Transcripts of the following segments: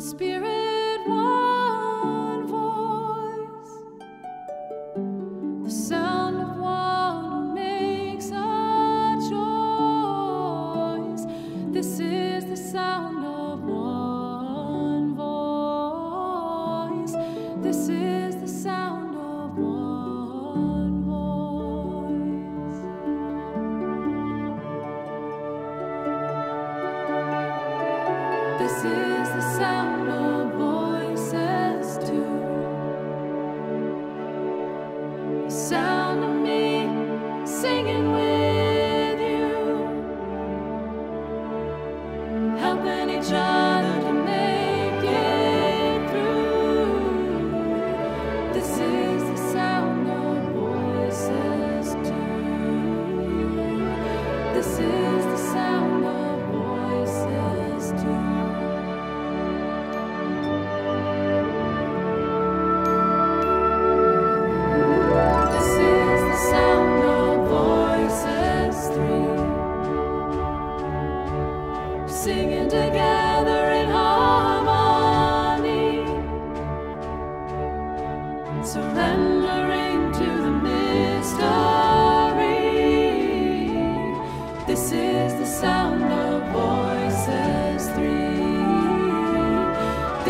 spirit, singing together in harmony, surrendering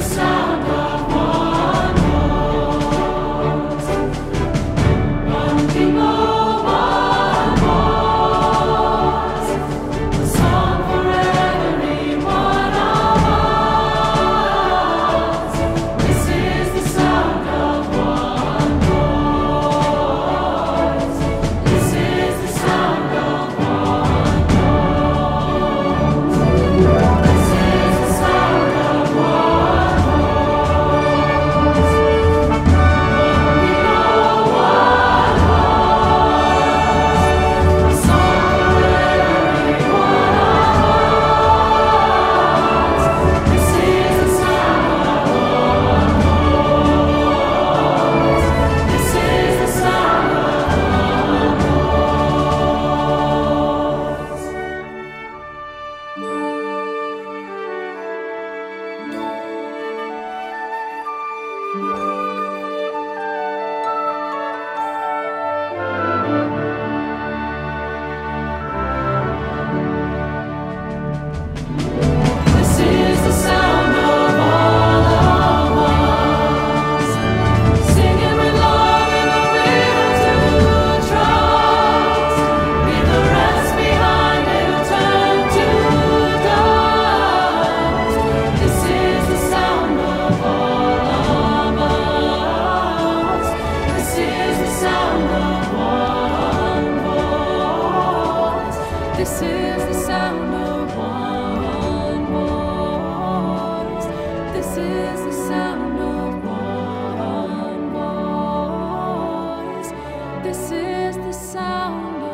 sound. This is the sound